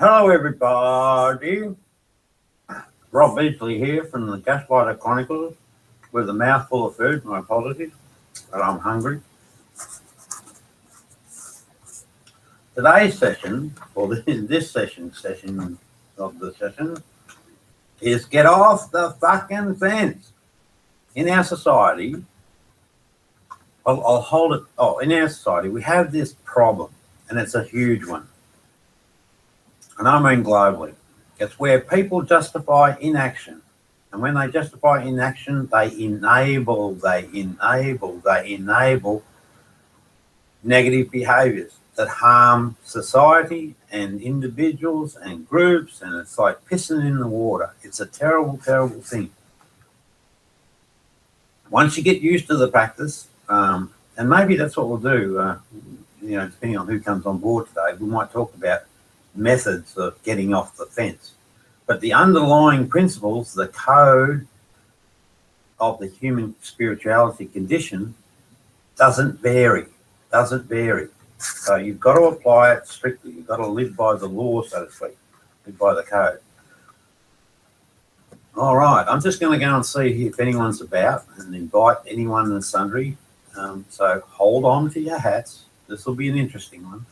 Hello, everybody. Rob Beasley here from the Gaslighter Chronicles with a mouthful of food. My apologies, but I'm hungry. Today's session, or this, session, session of the session, is get off the fucking fence. In our society, I'll, I'll hold it. Oh, in our society, we have this problem, and it's a huge one. And I mean globally. It's where people justify inaction. And when they justify inaction, they enable, they enable, they enable negative behaviors that harm society and individuals and groups. And it's like pissing in the water. It's a terrible, terrible thing. Once you get used to the practice, um, and maybe that's what we'll do, uh, you know, depending on who comes on board today, we might talk about methods of getting off the fence. But the underlying principles, the code of the human spirituality condition doesn't vary, doesn't vary. So you've got to apply it strictly. You've got to live by the law, so to speak, live by the code. All right, I'm just going to go and see if anyone's about and invite anyone and sundry. Um, so hold on to your hats. This will be an interesting one.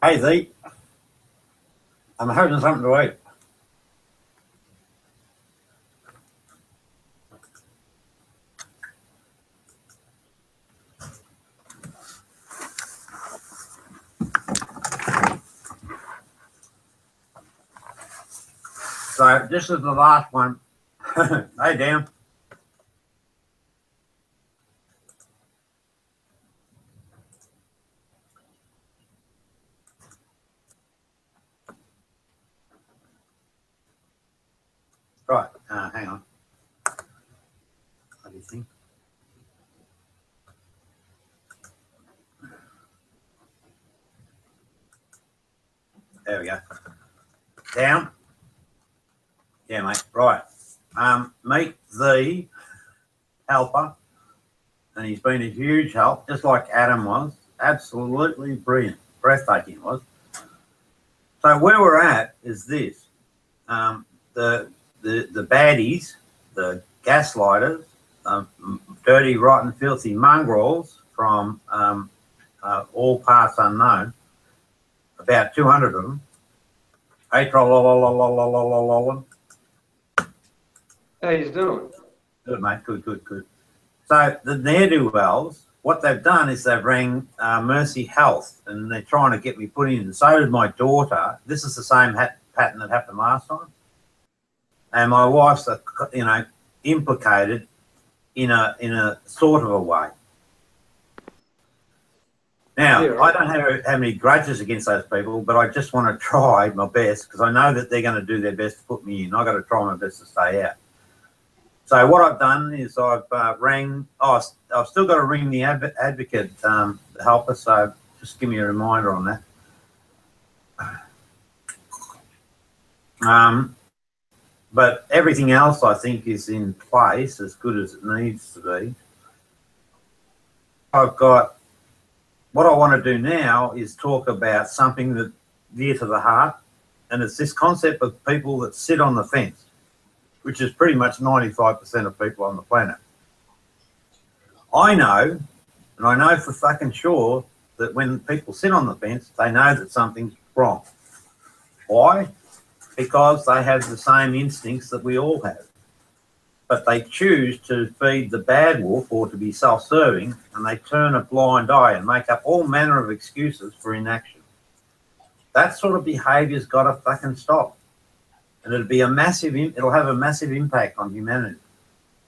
Hey, Z. I'm having something to eat. So this is the last one. hey, Dan. Right, uh, hang on. What do you think? There we go. Down. Yeah, mate. Right. Um, meet the helper, and he's been a huge help, just like Adam was. Absolutely brilliant, breathtaking was. So where we're at is this: um, the the the baddies, the gaslighters, um, dirty, rotten, filthy mongrels from um, uh, all parts unknown. About two hundred of them. Hey, How you doing? Good, mate. Good, good, good. So the ne'er do wells, what they've done is they've rang uh, Mercy Health, and they're trying to get me put in. So did my daughter. This is the same hat, pattern that happened last time and my wife's, a, you know, implicated in a in a sort of a way. Now, Yeah. I don't have, have any grudges against those people, but I just want to try my best because I know that they're going to do their best to put me in. I've got to try my best to stay out. So what I've done is I've uh, rang. Oh, I've still got to ring the adv- advocate um, to help us. So just give me a reminder on that. Um, but everything else I think is in place as good as it needs to be. I've got what I want to do now is talk about something that dear to the heart, and it's this concept of people that sit on the fence, which is pretty much 95% of people on the planet. I know, and I know for fucking sure that when people sit on the fence, they know that something's wrong. Why? because they have the same instincts that we all have. but they choose to feed the bad wolf or to be self-serving, and they turn a blind eye and make up all manner of excuses for inaction. That sort of behaviour's got to fucking stop, and it'll be a massive. It'll have a massive impact on humanity.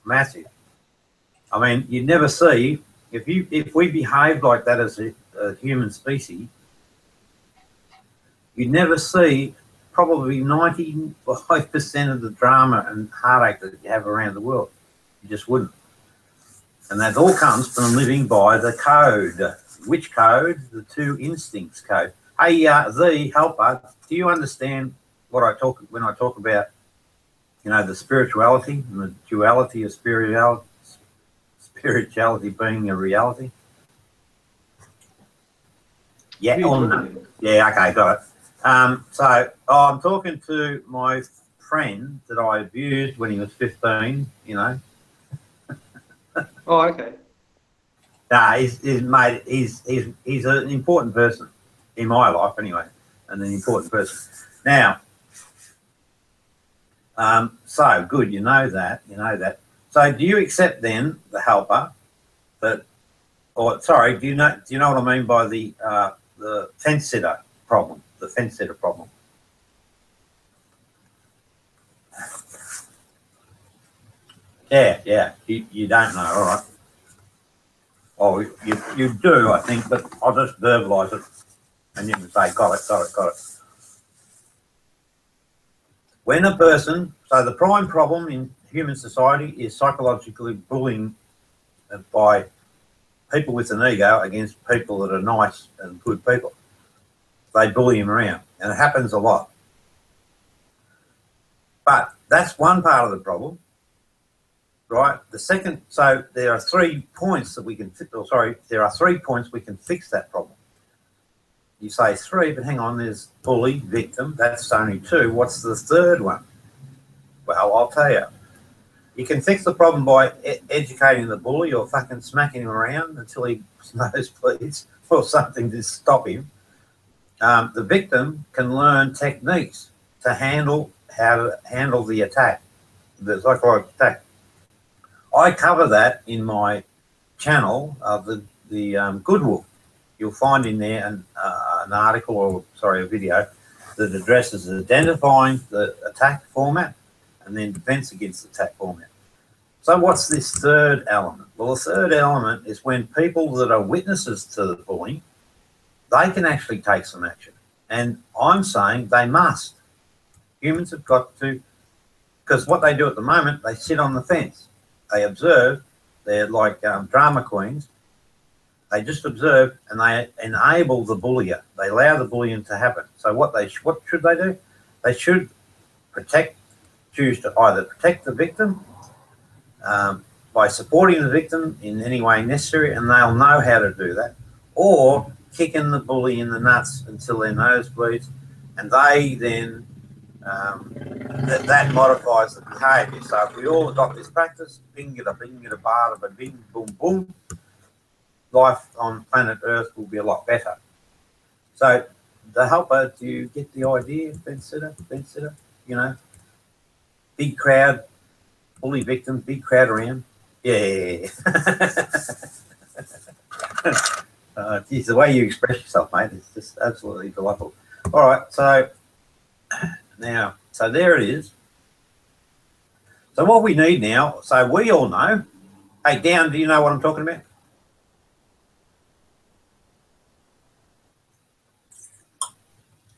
Massive. I mean, you'd never see if you if we behaved like that as a, a human species. You'd never see probably 95% of the drama and heartache that you have around the world. You just wouldn't. And that all comes from living by the code. Which code? The two instincts code. Hey, uh, the helper, do you understand what I talk when I talk about, you know, the spirituality and the duality of spirituality, spirituality being a reality? Yeah, no? Yeah, okay, got it. Um, so oh, I'm talking to my friend that I abused when he was 15, you know. Oh, okay. Nah, he's, he's made, he's, he's, he's an important person in my life anyway, and an important person. Now, um, so good, you know that, you know that. So do you accept then the helper that, or sorry, do you know, do you know what I mean by the, uh, the fence sitter problem? the fence sitter problem. Yeah, yeah, you, you don't know, all right. Oh, you, you do, I think, but I'll just verbalise it and you can say, got it, got it, got it. When a person, so the prime problem in human society is psychologically bullying uh, by people with an ego against people that are nice and good people they bully him around, and it happens a lot. But that's one part of the problem, right? The second, so there are three points that we can, or sorry, there are three points we can fix that problem. You say three, but hang on, there's bully, victim, that's only two. What's the third one? Well, I'll tell you. You can fix the problem by e- educating the bully or fucking smacking him around until he knows, please, or something to stop him um, the victim can learn techniques to handle how to handle the attack, the psychological attack. I cover that in my channel, uh, the the um, Good Wolf. You'll find in there an, uh, an article or sorry a video that addresses identifying the attack format and then defense against attack format. So what's this third element? Well, the third element is when people that are witnesses to the bullying they can actually take some action. And I'm saying they must. Humans have got to, because what they do at the moment, they sit on the fence. They observe. They're like um, drama queens. They just observe and they enable the bullier. They allow the bullying to happen. So what they what should they do? They should protect, choose to either protect the victim um, by supporting the victim in any way necessary, and they'll know how to do that, or kicking the bully in the nuts until their nose bleeds, and they then um, that, that modifies the behaviour. So if we all adopt this practice, bing it a bing a bar a bing boom boom, life on planet Earth will be a lot better. So the helper, do you get the idea? Fence sitter, fence sitter, you know, big crowd, bully victims, big crowd around. Yeah. Uh, geez, the way you express yourself, mate, is just absolutely delightful. All right, so now, so there it is. So what we need now, so we all know. Hey, down, do you know what I'm talking about?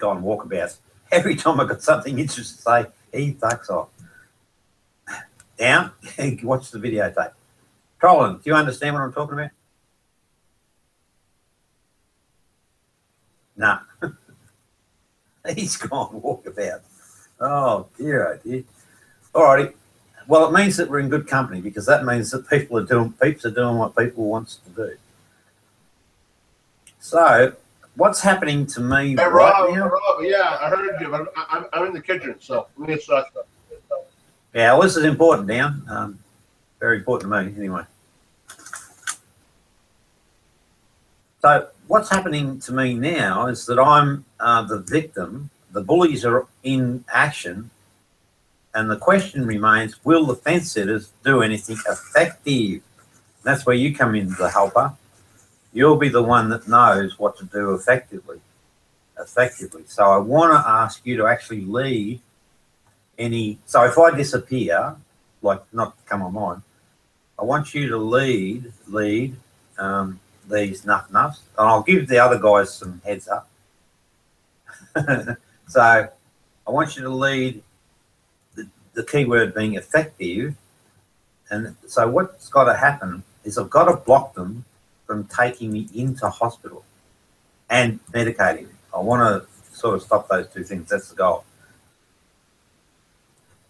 Go on walkabouts. Every time I got something interesting to say, he fucks off. Down, watch the videotape. Colin, do you understand what I'm talking about? Nah. He's gone walkabout. Oh dear, oh dear. Alrighty. Well, it means that we're in good company because that means that people are doing peeps are doing what people wants to do. So, what's happening to me Hey, right Rob, now? Rob, yeah, I heard you, but I'm, I'm, I'm in the kitchen, so let me start. Yeah, well, this is important, Dan. Um, very important to me, anyway. So, what's happening to me now is that I'm uh, the victim. The bullies are in action, and the question remains, will the fence sitters do anything effective? That's where you come in, the helper. You'll be the one that knows what to do effectively. Effectively. So I want to ask you to actually lead any. So if I disappear, like not come online, I want you to lead lead um, these nuff nuffs, and I'll give the other guys some heads up. so I want you to lead the, the key word being effective. And so what's got to happen is I've got to block them from taking me into hospital and medicating. me. I want to sort of stop those two things. That's the goal.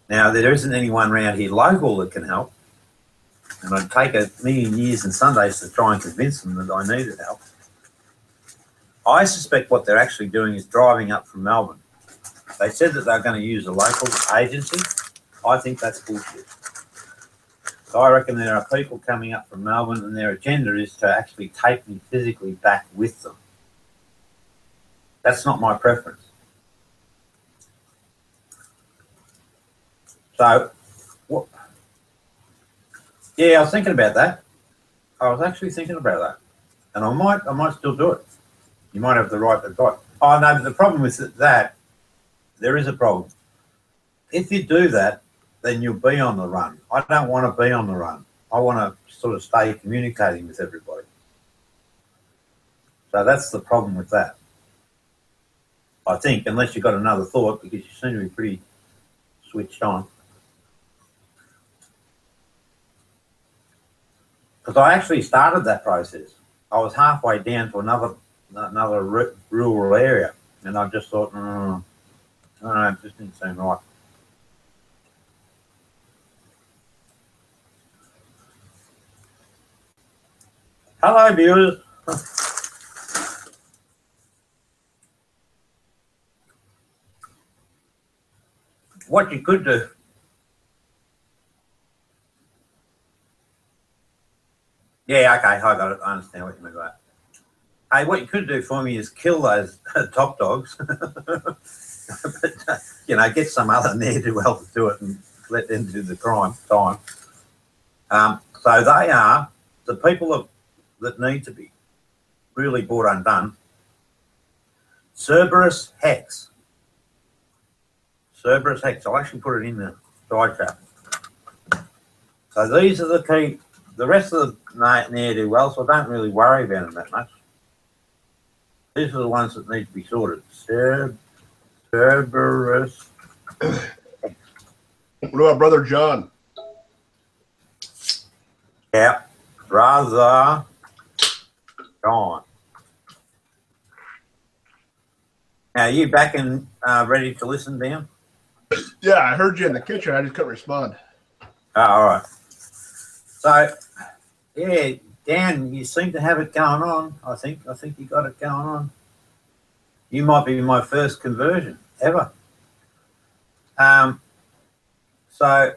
Now, there isn't anyone around here local that can help. And I'd take a million years and Sundays to try and convince them that I needed help. I suspect what they're actually doing is driving up from Melbourne. They said that they're going to use a local agency. I think that's bullshit. I reckon there are people coming up from Melbourne and their agenda is to actually take me physically back with them. That's not my preference. So, what? Yeah, I was thinking about that. I was actually thinking about that, and I might, I might still do it. You might have the right advice. Oh no, but the problem with that, there is a problem. If you do that, then you'll be on the run. I don't want to be on the run. I want to sort of stay communicating with everybody. So that's the problem with that. I think, unless you've got another thought, because you seem to be pretty switched on. Because I actually started that process. I was halfway down to another another ru- rural area, and I just thought, mm, I don't know, it just didn't seem right. Hello, viewers. what you could do. Yeah, okay, I got it. I understand what you mean by that. Hey, what you could do for me is kill those top dogs. but, uh, you know, get some other well to do it and let them do the crime time. Um, so they are the people of, that need to be really brought undone. Cerberus hex. Cerberus hex. I'll actually put it in the side. So these are the key. The rest of the ne'er do well, so I don't really worry about them that much. These are the ones that need to be sorted. Cer- Cerberus. What about brother John? Yeah, brother John. Now, are you back and uh, ready to listen, Dan? Yeah, I heard you in the kitchen. I just couldn't respond. Oh, all right. So, yeah, Dan, you seem to have it going on. I think. I think you got it going on. You might be my first conversion ever. Um. So,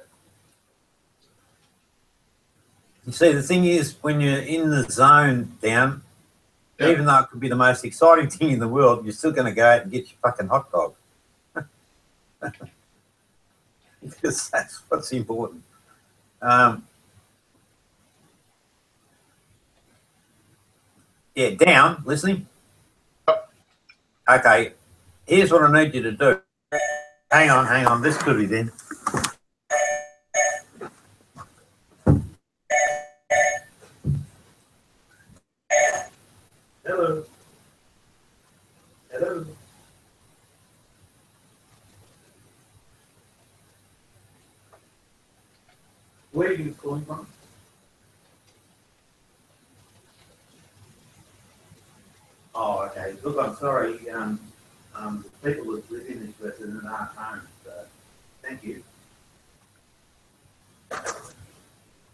you see, the thing is, when you're in the zone, Dan, Yeah. even though it could be the most exciting thing in the world, you're still going to go out and get your fucking hot dog. because that's what's important. Um, yeah, down, listening. Okay, here's what I need you to do. Hang on, hang on. This could be then. Hello. Hello. Where are you calling from? Oh, okay. Look, I'm sorry. Um, um, the people that live in this resident aren't home, so thank you.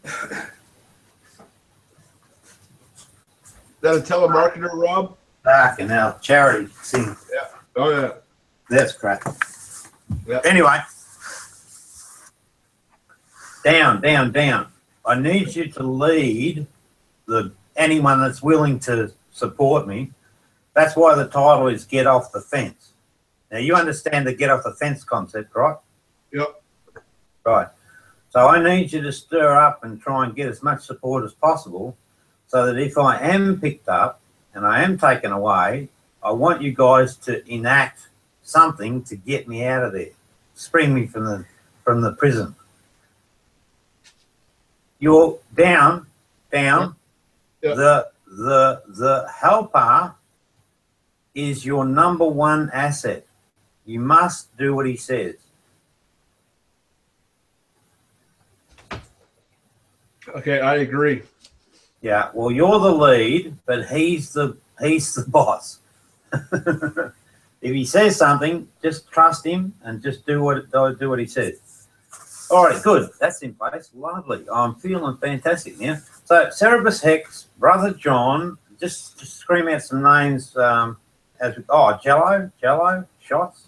Is that a telemarketer, Rob? Fucking hell, charity See. Yeah. Oh yeah. That's crap. Yeah. Anyway, down, down, down. I need you to lead the anyone that's willing to support me. That's why the title is "Get Off the Fence." Now you understand the "Get Off the Fence" concept, right? Yep. Right. So I need you to stir up and try and get as much support as possible so that if I am picked up and I am taken away, I want you guys to enact something to get me out of there, spring me from the from the prison. You're down, down. Yeah. The the the helper is your number one asset. You must do what he says. Okay, I agree. Yeah, well, you're the lead, but he's the he's the boss. if he says something, just trust him and just do what do do what he says. All right, good. That's in place. Lovely. I'm feeling fantastic now. So, Cerebus Hex, Brother John, just, just scream out some names. Um, as we, oh, Jello, Jello, shots.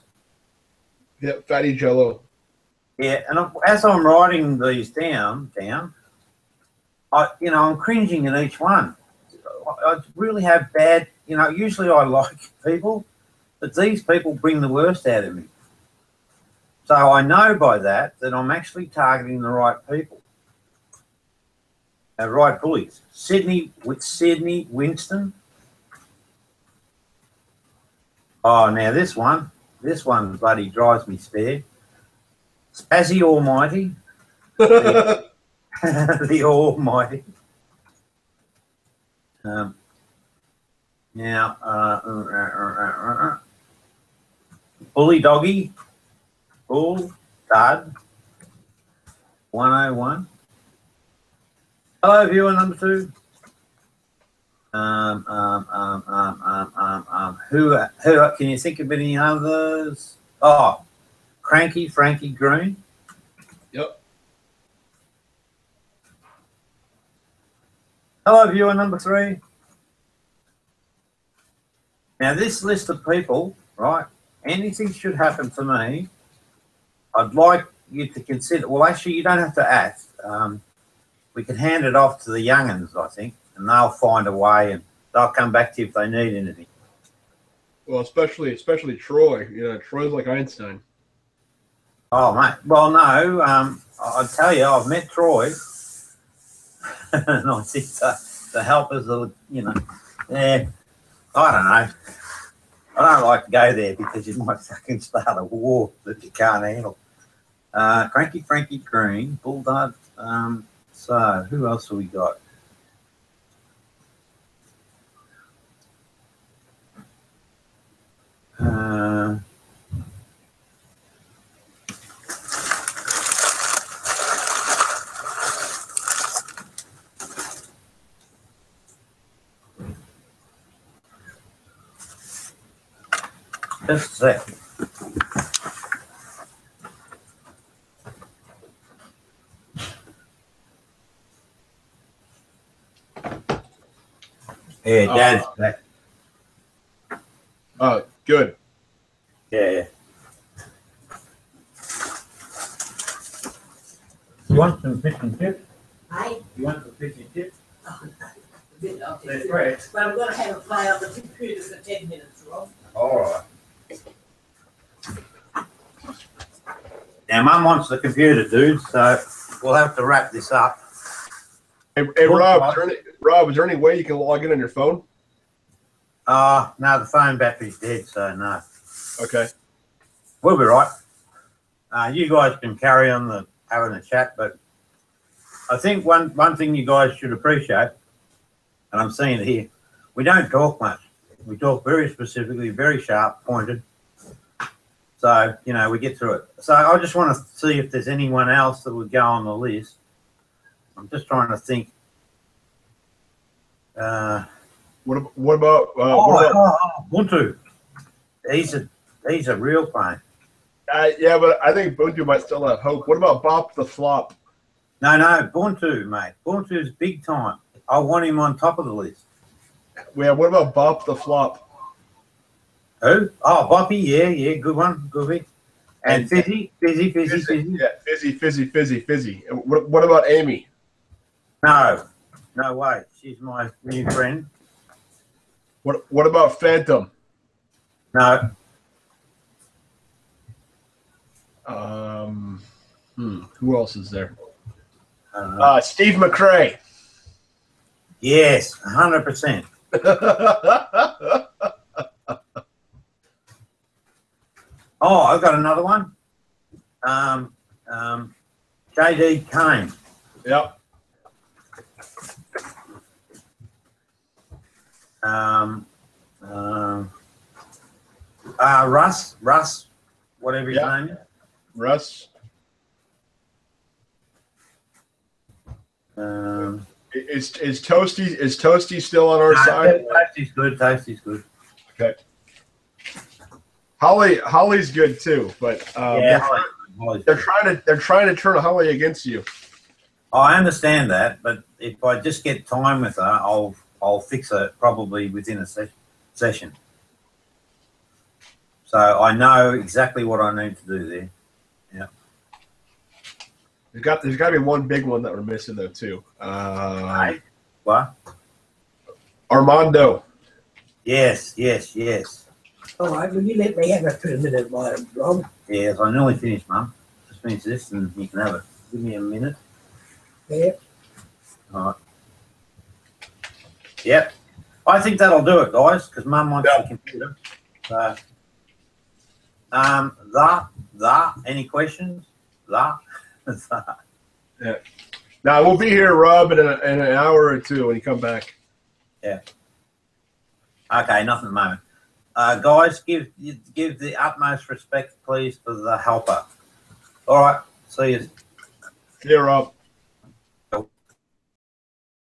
Yeah, fatty jello. Yeah, and as I'm writing these down, down, I, you know, I'm cringing at each one. I, I really have bad, you know. Usually I like people, but these people bring the worst out of me. So I know by that that I'm actually targeting the right people, the right bullies. Sidney with Sidney Winston. Oh, now this one, this one bloody drives me spare. Spazzy Almighty, the Almighty. Um, now, uh, uh, uh, Bully Doggy, Bull, Dad, 101. Hello, viewer number two. Um, um, um, um, um, um, um, who, who, can you think of any others? Oh, Cranky Frankie Green. Yep. Hello, viewer number three. Now, this list of people, right? Anything should happen to me. I'd like you to consider. Well, actually, you don't have to ask. Um, we can hand it off to the young'uns, I think, and they'll find a way, and they'll come back to you if they need anything. Well, especially especially Troy. You know, Troy's like Einstein. Oh, mate. Well, no. Um, I tell you, I've met Troy, and I think the, the helpers are, you know, yeah. I don't know. I don't like to go there because you might fucking start a war that you can't handle. Uh, Cranky Frankie Green, Bulldog. Um, so who else have we got? Uh, just sec. Yeah, Dad's back. Oh, good. Yeah, yeah. You want some fish and chips? I, You want some fish and chips? a bit of That's it. great. But I'm gonna have a play on the computer for ten minutes, Rob. All right. Now, Mum wants the computer, dude, so we'll have to wrap this up. Hey, hey Rob, is there any, Rob, is there any way you can log in on your phone? Uh, no, the phone battery's dead, so no. Okay. We'll be right. Uh, you guys can carry on the having a chat, but I think one one thing you guys should appreciate, and I'm seeing it here, we don't talk much. We talk very specifically, very sharp, pointed. So you know we get through it. So I just want to see if there's anyone else that would go on the list. I'm just trying to think. Uh, What what about uh, oh, what about, oh, oh, Buntu. He's a he's a real pain. uh, yeah, but I think Ubuntu might still have hope. What about Bop the Flop? No, no, Buntu, mate. Buntu's big time. I want him on top of the list. Yeah, what about Bop the Flop? Who? Oh, Boppy, yeah, yeah, good one, Goofy. And And- Fizzy, Fizzy, Fizzy, Fizzy. Yeah, fizzy, fizzy, fizzy, fizzy. What, what about Amy? No, no way. She's my new friend. What what about Phantom? No, Um, hmm. Who else is there? I. Uh, Steve McRae. yes, hundred percent. Oh, I've got another one. Um, um, JD Kane. yep. Um, um, uh, Russ, Russ, whatever his Yeah. name is. Russ. Um, Is is Toasty is Toasty still on our no, side? Toasty's good. Toasty's good. Okay. Holly Holly's good too, but um, yeah, they're, they're trying to they're trying to turn Holly against you. I understand that, but if I just get time with her, I'll I'll fix it probably within a se- session. So I know exactly what I need to do there. There's got there's got to be one big one that we're missing though too. Uh, Hey? What? Armando. Yes, yes, yes. All right, will you let me have a two minute one, Rob? Yes, I nearly finished, Mum. Just finish this and you can have it. Give me a minute. Yeah. Alright. Yep. I think that'll do it, guys, because Mum wants Yeah. the computer. So, um, that, that, any questions? That, that. Yeah. Now we'll be here, Rob, in, a, in an hour or two when you come back. Yeah. Okay, nothing at the moment. Uh, guys, give give the utmost respect, please, for the helper. All right, see you. See you, Rob.